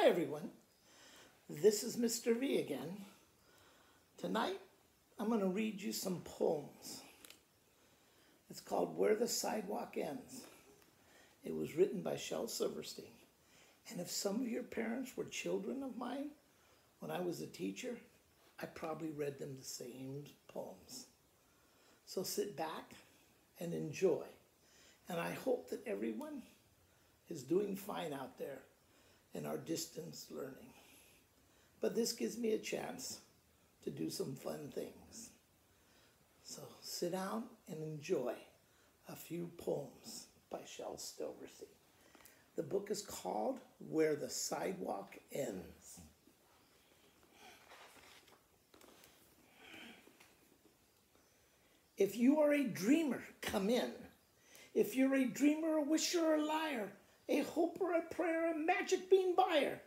Hi, everyone. This is Mr. V again. Tonight, I'm going to read you some poems. It's called Where the Sidewalk Ends. It was written by Shel Silverstein. And if some of your parents were children of mine when I was a teacher, I probably read them the same poems. So sit back and enjoy. And I hope that everyone is doing fine out there in our distance learning. But this gives me a chance to do some fun things. So sit down and enjoy a few poems by Shel Silverstein. The book is called Where the Sidewalk Ends. If you are a dreamer, come in. If you're a dreamer, a wisher, a liar, a hoper, a prayer, a magic bean buyer,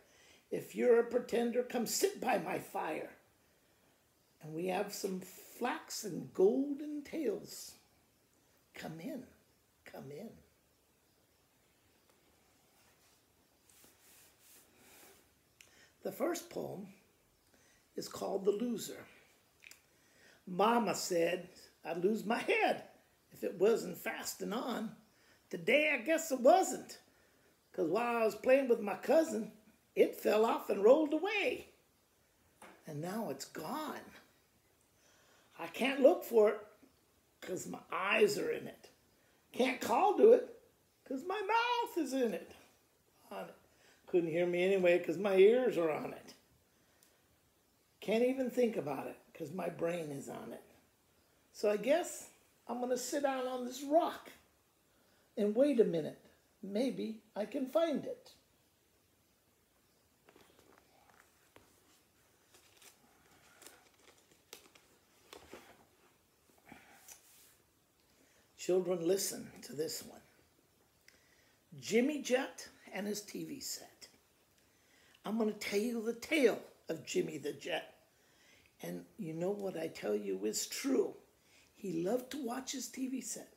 if you're a pretender, come sit by my fire. And we have some flax and golden tails. Come in, come in. The first poem is called The Loser. Mama said I'd lose my head if it wasn't fasting on. Today, I guess it wasn't, because while I was playing with my cousin, it fell off and rolled away. And now it's gone. I can't look for it because my eyes are in it. Can't call to it because my mouth is in it. On it. Couldn't hear me anyway because my ears are on it. Can't even think about it because my brain is on it. So I guess I'm going to sit down on this rock and wait a minute. Maybe I can find it. Children, listen to this one. Jimmy Jet and his TV set. I'm going to tell you the tale of Jimmy the Jet. And you know what I tell you is true. He loved to watch his TV set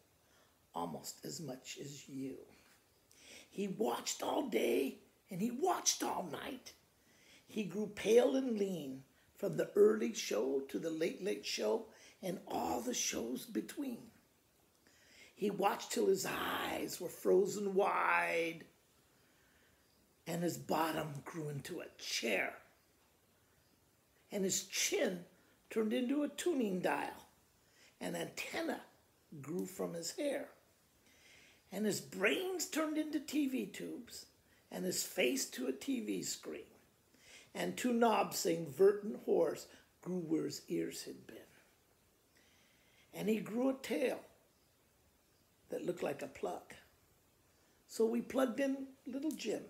almost as much as you. He watched all day and he watched all night. He grew pale and lean from the early show to the late, late show and all the shows between. He watched till his eyes were frozen wide and his bottom grew into a chair and his chin turned into a tuning dial. An antenna grew from his hair and his brains turned into TV tubes and his face to a TV screen. And two knobs saying Verton horse grew where his ears had been. And he grew a tail that looked like a plug. So we plugged in little Jim.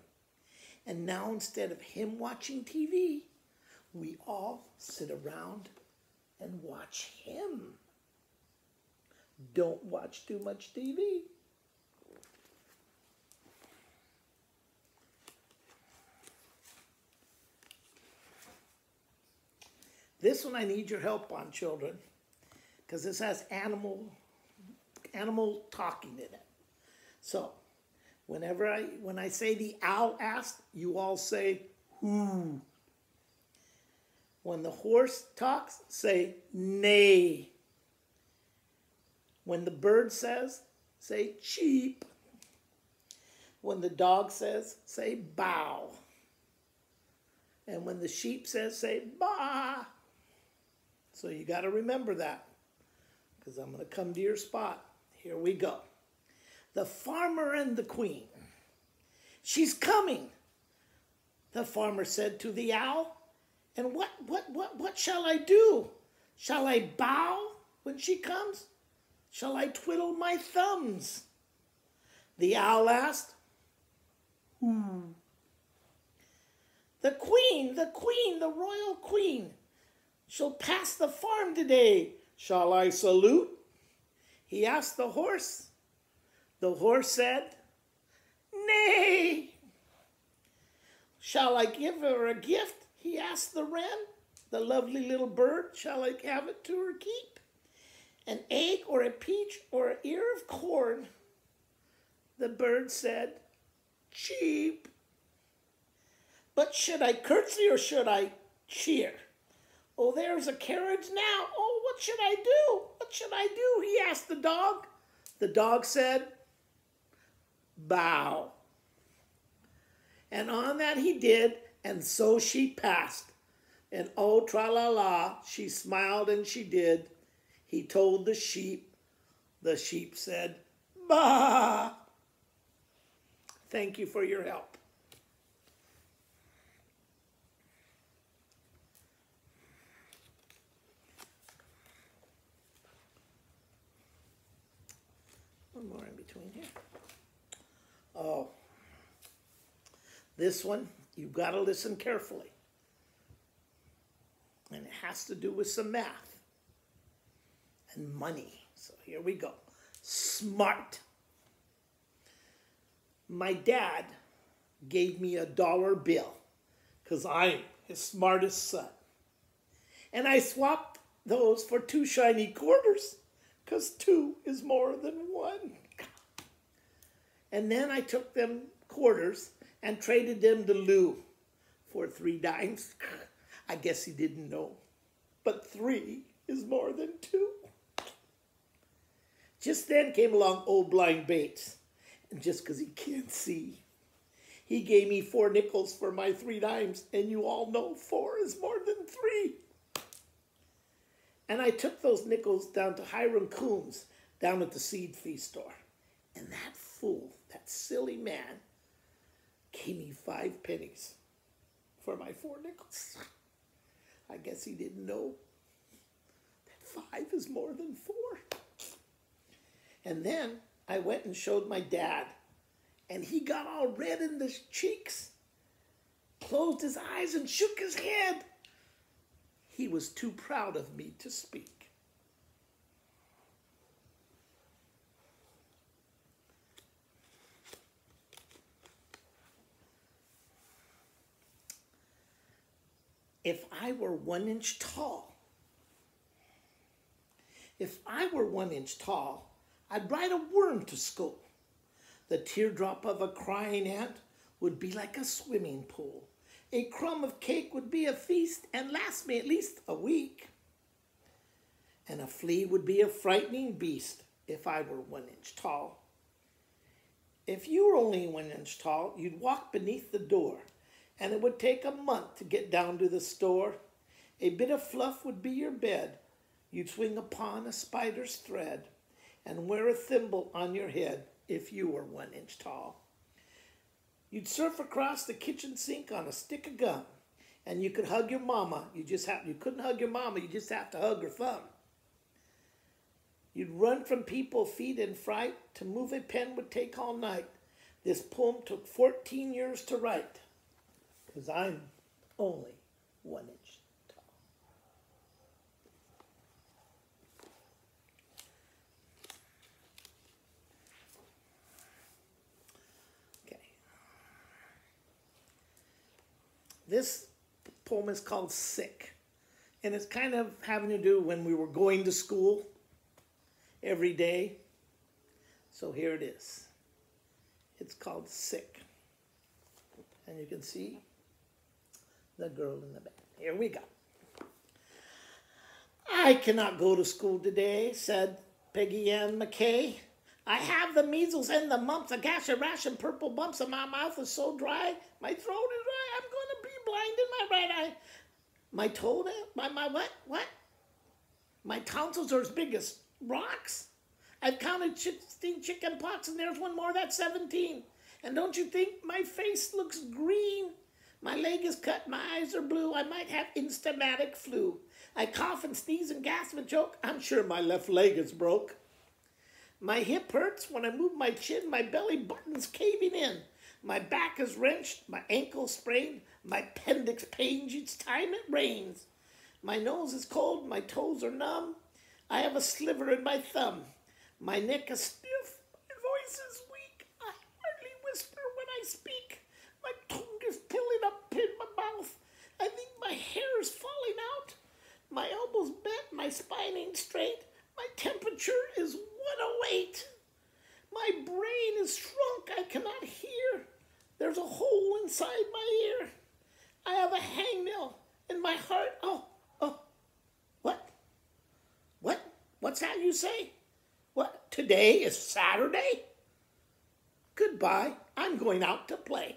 And now instead of him watching TV, we all sit around and watch him. Don't watch too much TV. This one I need your help on, children, because this has animal animal talking in it. So, whenever I when I say the owl asked, you all say who. When the horse talks, say neigh. When the bird says, say cheep. When the dog says, say bow. And when the sheep says, say baa. So you got to remember that because I'm going to come to your spot. Here we go. The farmer and the queen. She's coming, the farmer said to the owl. And what, what, what, what shall I do? Shall I bow when she comes? Shall I twiddle my thumbs? The owl asked. Hmm. The queen, the queen, the royal queen, shall pass the farm today. Shall I salute? He asked the horse. The horse said, Nay. Shall I give her a gift? He asked the wren. The lovely little bird, shall I have it to her keep? An egg or a peach or an ear of corn? The bird said, Cheap. But should I curtsy or should I cheer? Oh, there's a carriage now. Oh, what should I do? What should I do? He asked the dog. The dog said, Bow. And on that he did, and so she passed. And oh, tra la la, she smiled and she did. He told the sheep. The sheep said, Bah! Thank you for your help. One more in between here. Oh, this one, you've got to listen carefully. And it has to do with some math and money. So here we go. Smart. My dad gave me a dollar bill because I'm his smartest son. And I swapped those for two shiny quarters because two is more than one. And then I took them quarters and traded them to Lou for three dimes. I guess he didn't know. But three is more than two. Just then came along old blind Bates. And just because he can't see, he gave me four nickels for my three dimes. And you all know four is more than three. And I took those nickels down to Hiram Coombs down at the seed fee store. And that fool, that silly man, gave me five pennies for my four nickels. I guess he didn't know that five is more than four. And then I went and showed my dad, and he got all red in the cheeks, closed his eyes, and shook his head. He was too proud of me to speak. If I were one inch tall, if I were one inch tall, I'd ride a worm to school. The teardrop of a crying ant would be like a swimming pool. A crumb of cake would be a feast and last me at least a week. And a flea would be a frightening beast if I were one inch tall. If you were only one inch tall, you'd walk beneath the door, and it would take a month to get down to the store. A bit of fluff would be your bed. You'd swing upon a spider's thread and wear a thimble on your head if you were one inch tall. You'd surf across the kitchen sink on a stick of gum, and you could hug your mama. You just have you couldn't hug your mama. You just have to hug her thumb. You'd run from people, feet in fright. To move a pen would take all night. This poem took 14 years to write, because I'm only one inch tall. Okay. This poem is called Sick, and it's kind of having to do when we were going to school every day. So here it is. It's called Sick. And you can see the girl in the back. Here we go. I cannot go to school today, said Peggy Ann McKay. I have the measles and the mumps, a gash, a rash, and purple bumps, and my mouth is so dry, my throat is dry, I'm going to be blind in my right eye. My toenail, my, my what, what? My tonsils are as big as rocks. I've counted 16 chicken pox, and there's one more, that's 17. And don't you think my face looks green? My leg is cut, my eyes are blue, I might have instamatic flu. I cough and sneeze and gasp and choke, I'm sure my left leg is broke. My hip hurts when I move my chin, my belly button's caving in. My back is wrenched, my ankle sprained, my appendix pains each time it rains. My nose is cold, my toes are numb. I have a sliver in my thumb. My neck is stiff, my voice is weak. I hardly whisper when I speak. My tongue is pilling up in my mouth. I think my hair is falling out. My elbows bent, my spine ain't straight. My temperature is 108. My brain is shrunk, I cannot hear. There's a hole inside my ear. I have a hangnail in my heart. Oh, oh, what? What? What's that you say? What? Today is Saturday? Goodbye. I'm going out to play.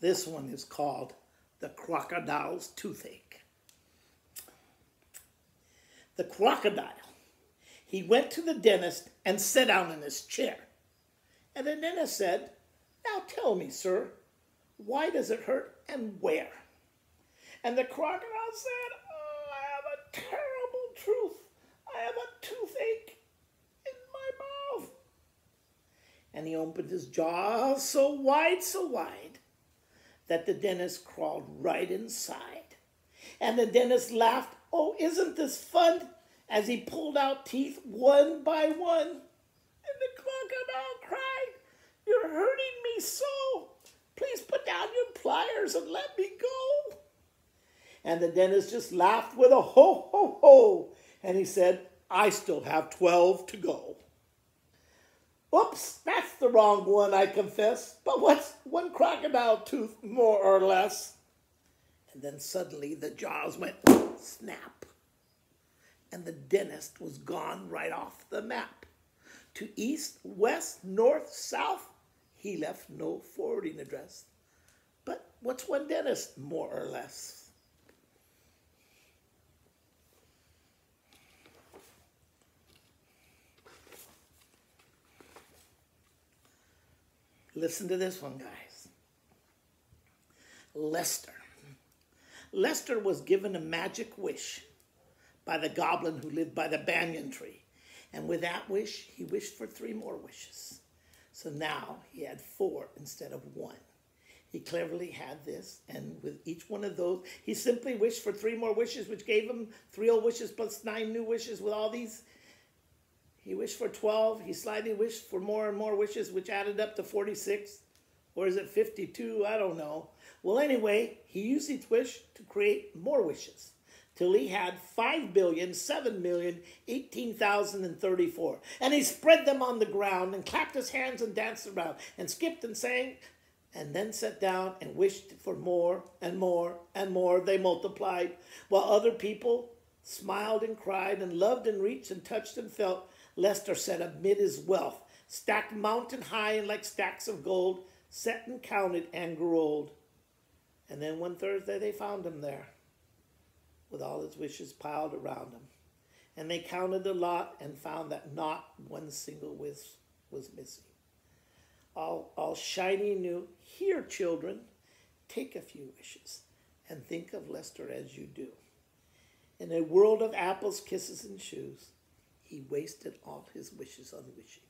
This one is called The Crocodile's Toothache. The crocodile. He went to the dentist and sat down in his chair. And the dentist said, Now tell me, sir, why does it hurt and where? And the crocodile said, Oh, I have a terrible truth. I have a toothache in my mouth. And he opened his jaw so wide, so wide that the dentist crawled right inside. And the dentist laughed, Oh, isn't this fun? As he pulled out teeth one by one. And the crocodile cried, You're hurting me so. Please put down your pliers and let me go. And the dentist just laughed with a ho, ho, ho. And he said, I still have 12 to go. Oops, that's the wrong one, I confess. But what's one crocodile tooth more or less? And then suddenly the jaws went snap. And the dentist was gone right off the map. To east, west, north, south, he left no forwarding address. But what's one dentist more or less? Listen to this one, guys. Lester. Lester was given a magic wish by the goblin who lived by the banyan tree. And with that wish, he wished for three more wishes. So now he had four instead of one. He cleverly had this, and with each one of those, he simply wished for three more wishes, which gave him three old wishes plus nine new wishes. With all these, he wished for 12. He slightly wished for more and more wishes, which added up to 46. Or is it 52? I don't know. Well, anyway, he used each wish to create more wishes till he had 5,007,018,034. And he spread them on the ground and clapped his hands and danced around and skipped and sang and then sat down and wished for more and more and more. They multiplied while other people smiled and cried and loved and reached and touched and felt Lester sat amid his wealth, stacked mountain high and like stacks of gold, set and counted and grew old. And then one Thursday they found him there, with all his wishes piled around him. And they counted the lot and found that not one single wish was missing. All, all shiny new, here, children, take a few wishes and think of Lester as you do. In a world of apples, kisses, and shoes, he wasted all his wishes on wishing.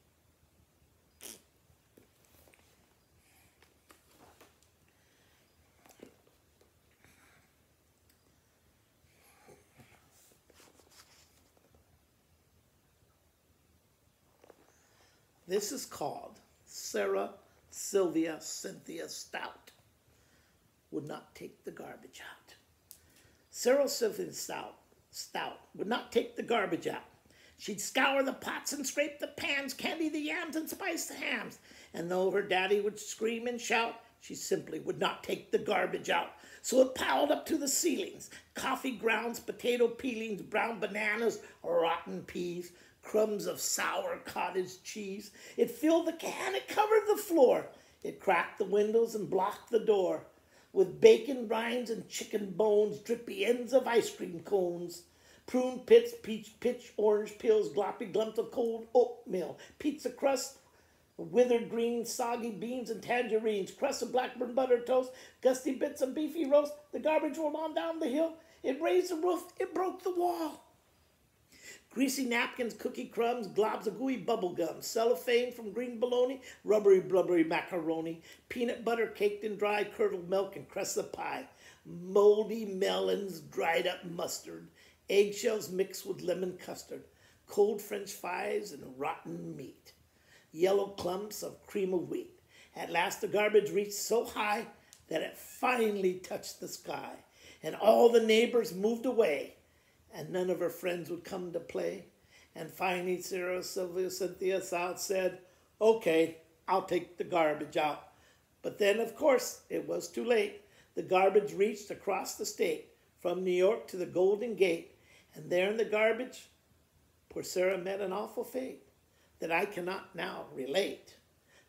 This is called Sarah Sylvia Cynthia Stout. Would not take the garbage out. Sarah Sylvia Stout, Stout would not take the garbage out. She'd scour the pots and scrape the pans, candy the yams and spice the hams. And though her daddy would scream and shout, she simply would not take the garbage out. So it piled up to the ceilings coffee grounds, potato peelings, brown bananas, rotten peas, crumbs of sour cottage cheese. It filled the can, it covered the floor. It cracked the windows and blocked the door. With bacon rinds and chicken bones, drippy ends of ice cream cones prune pits, peach, pitch, orange peels, gloppy glumps of cold oatmeal, pizza crust, withered green, soggy beans and tangerines, crust of blackburn butter toast, gusty bits of beefy roast. The garbage rolled on down the hill. It raised the roof. It broke the wall. Greasy napkins, cookie crumbs, globs of gooey bubble gum, cellophane from green bologna, rubbery blubbery macaroni, peanut butter caked in dry curdled milk and of pie, moldy melons, dried up mustard, eggshells mixed with lemon custard, cold French fries, and rotten meat, yellow clumps of cream of wheat. At last the garbage reached so high that it finally touched the sky, and all the neighbors moved away, and none of her friends would come to play. And finally, Sarah Sylvia Cynthia Stout said, Okay, I'll take the garbage out. But then, of course, it was too late. The garbage reached across the state from New York to the Golden Gate, and there in the garbage, poor Sarah met an awful fate that I cannot now relate.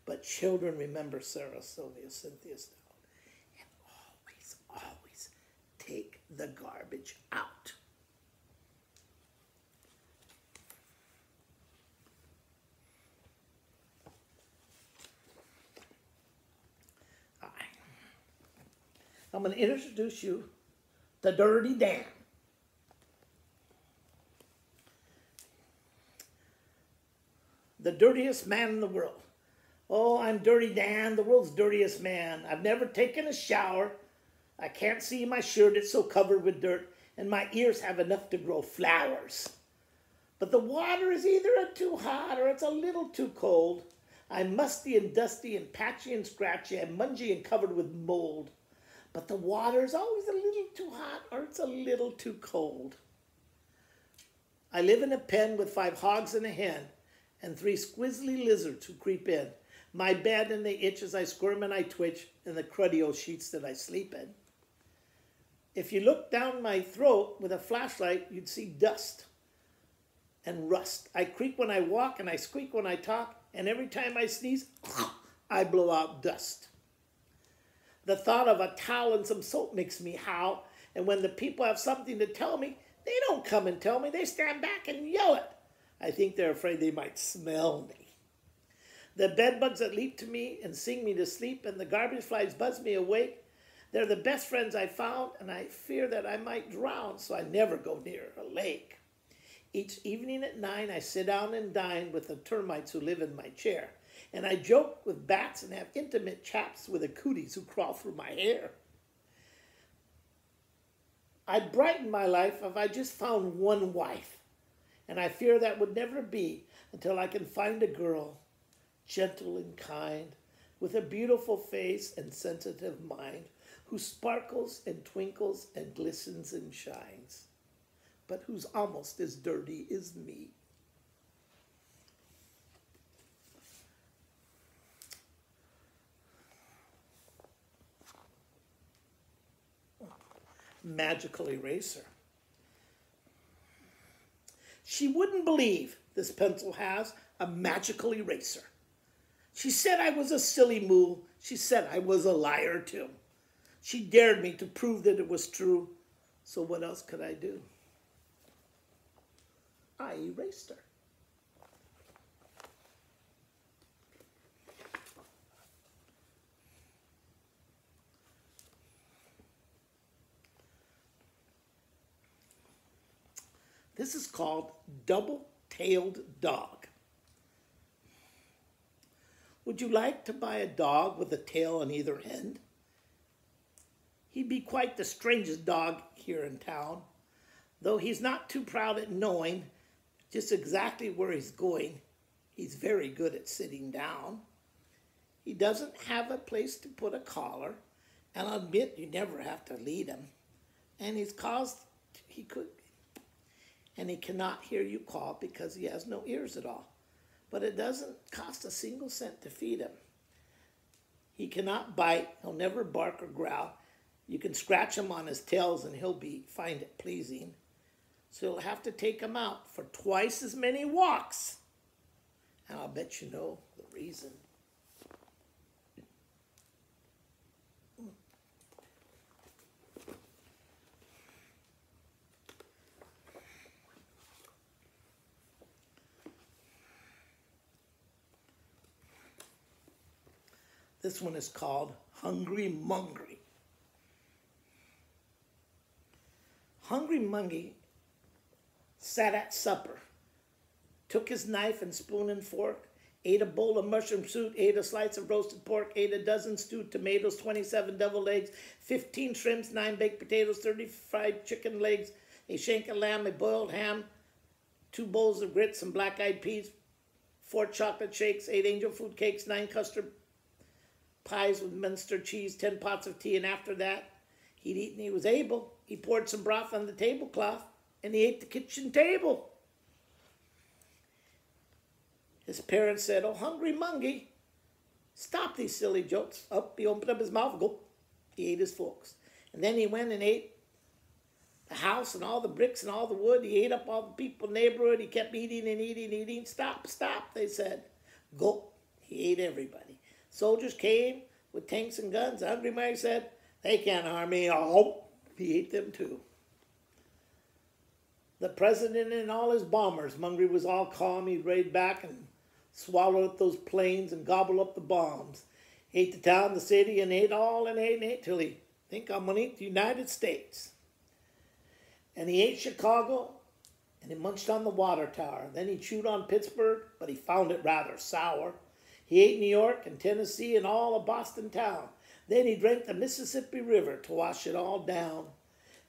But children remember Sarah Sylvia Cynthia Stout and always, always take the garbage out. I'm going to introduce you to Dirty Dan. The dirtiest man in the world. Oh, I'm Dirty Dan, the world's dirtiest man. I've never taken a shower. I can't see my shirt, it's so covered with dirt, and my ears have enough to grow flowers. But the water is either too hot or it's a little too cold. I'm musty and dusty and patchy and scratchy. I'm mungy and covered with mold. But the water is always a little too hot or it's a little too cold. I live in a pen with five hogs and a hen and three squizzly lizards who creep in. My bed and they itch as I squirm and I twitch in the cruddy old sheets that I sleep in. If you look down my throat with a flashlight, you'd see dust and rust. I creak when I walk and I squeak when I talk, and every time I sneeze, I blow out dust. The thought of a towel and some soap makes me howl, and when the people have something to tell me, they don't come and tell me, they stand back and yell it. I think they're afraid they might smell me. The bedbugs that leap to me and sing me to sleep, and the garbage flies buzz me awake, they're the best friends I found, and I fear that I might drown, so I never go near a lake. Each evening at nine, I sit down and dine with the termites who live in my chair, and I joke with bats and have intimate chats with the cooties who crawl through my hair. I'd brighten my life if I just found one wife, and I fear that would never be until I can find a girl, gentle and kind, with a beautiful face and sensitive mind, who sparkles and twinkles and glistens and shines, but who's almost as dirty as me. Magical eraser. She wouldn't believe this pencil has a magical eraser. She said I was a silly moo. She said I was a liar too. She dared me to prove that it was true. So what else could I do? I erased her. This is called double-tailed dog. Would you like to buy a dog with a tail on either end? He'd be quite the strangest dog here in town, though he's not too proud at knowing just exactly where he's going. He's very good at sitting down. He doesn't have a place to put a collar, and I'll admit you never have to lead him. And he's caused, he could, and he cannot hear you call because he has no ears at all. But it doesn't cost a single cent to feed him. He cannot bite, he'll never bark or growl, you can scratch him on his tails and he'll be find it pleasing. So you'll have to take him out for twice as many walks. And I'll bet you know the reason. This one is called Hungry Mungry. Hungry Mungry sat at supper, took his knife and spoon and fork, ate a bowl of mushroom soup, ate a slice of roasted pork, ate a dozen stewed tomatoes, 27 deviled eggs, 15 shrimps, 9 baked potatoes, 30 fried chicken legs, a shank of lamb, a boiled ham, two bowls of grits, some black eyed peas, four chocolate shakes, eight angel food cakes, nine custard pies with Muenster cheese, ten pots of tea, and after that, he'd eaten he was able. He poured some broth on the tablecloth and he ate the kitchen table. His parents said, Oh, hungry Mungry, stop these silly jokes. Up, he opened up his mouth, go. He ate his forks. And then he went and ate the house and all the bricks and all the wood. He ate up all the people in the neighborhood. He kept eating and eating and eating. Stop, stop, they said. Go. He ate everybody. Soldiers came with tanks and guns. Hungry Mike said, They can't harm me. Oh, he ate them too. The president and all his bombers, Mungry was all calm. He'd raid back and swallow up those planes and gobble up the bombs. Ate the town, the city, and ate all and ate and ate till he think I'm gonna eat the United States. And he ate Chicago and he munched on the water tower. Then he chewed on Pittsburgh, but he found it rather sour. He ate New York and Tennessee and all of Boston town. Then he drank the Mississippi River to wash it all down.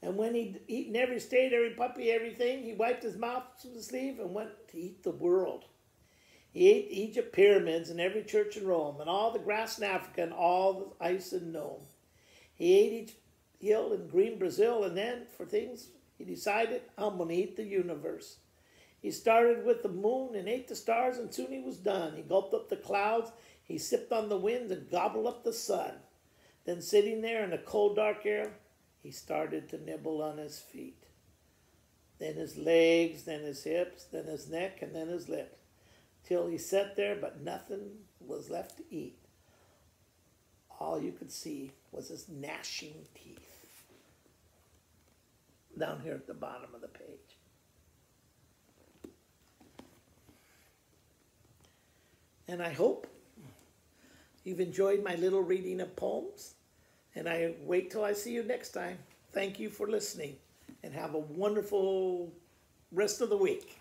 And when he'd eaten every state, every puppy, everything, he wiped his mouth with his sleeve and went to eat the world. He ate the Egypt pyramids and every church in Rome, and all the grass in Africa and all the ice in Nome. He ate each hill in green Brazil, and then, for things, he decided, I'm going to eat the universe. He started with the moon and ate the stars, and soon he was done. He gulped up the clouds, he sipped on the wind, and gobbled up the sun. Then, sitting there in the cold, dark air, he started to nibble on his feet. Then his legs, then his hips, then his neck, and then his lips, till he sat there, but nothing was left to eat. All you could see was his gnashing teeth down here at the bottom of the page. And I hope you've enjoyed my little reading of poems. And I wait till I see you next time. Thank you for listening and have a wonderful rest of the week.